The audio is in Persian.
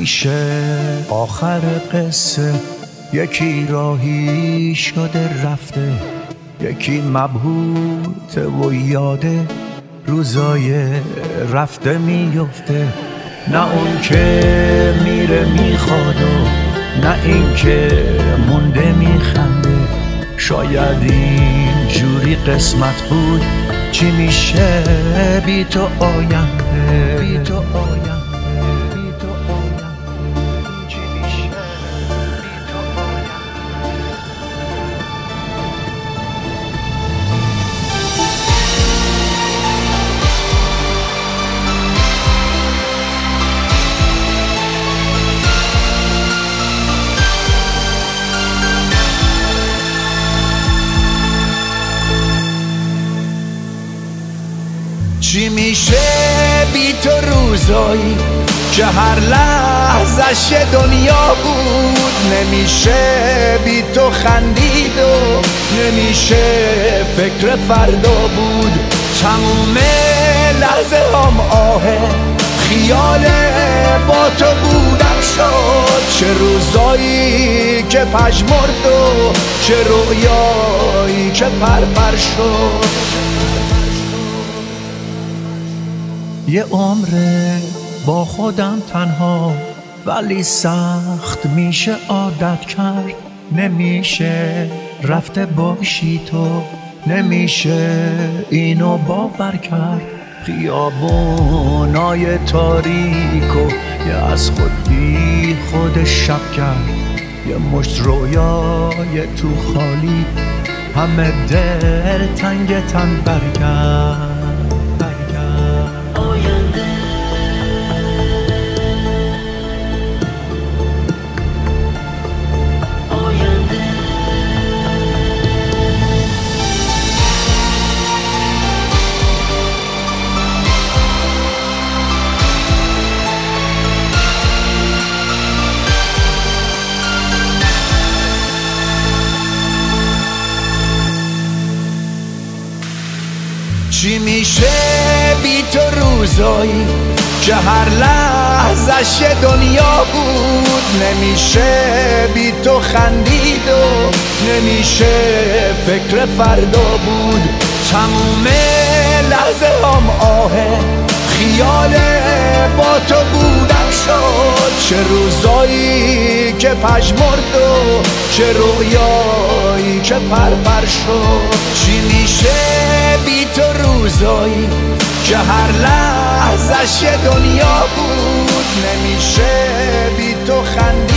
میشه آخر قصه. یکی راهی شده رفته یکی مبهوته و یاده. روزای رفته میفته. نه اون که میره می‌خواد و نه این که مونده میخنده. شاید این جوری قسمت بود چی میشه بی تو آینده بی تو آینده. چی میشه بی تو روزایی که هر لحظش دنیا بود؟ نمیشه بی تو خندید و نمیشه فکر فردا بود. تموم لحظه هم آهه خیال با تو بودم شد چه روزایی که پژمرد و چه رویایی که پرپر شد. یه عمره با خودم تنها ولی سخت میشه عادت کرد. نمیشه رفته باشی تو نمیشه اینو باور کرد. خیابونای تاریک و یه از خود بی خود شب کرد. یه مشت رویای تو خالی همه دل تنگ تن برگرد. چی میشه بی تو روزایی که هر لحظش دنیا بود؟ نمیشه بی تو خندید و نمیشه فکر فردا بود. تموم لحظه هم آهه خیال با تو بودم شد چه روزایی که پژمرد و چه رویایی که پرپر شد. چی میشه بی تو روزایی که هر لحظش دنیا بود؟ نمیشه بی تو خندید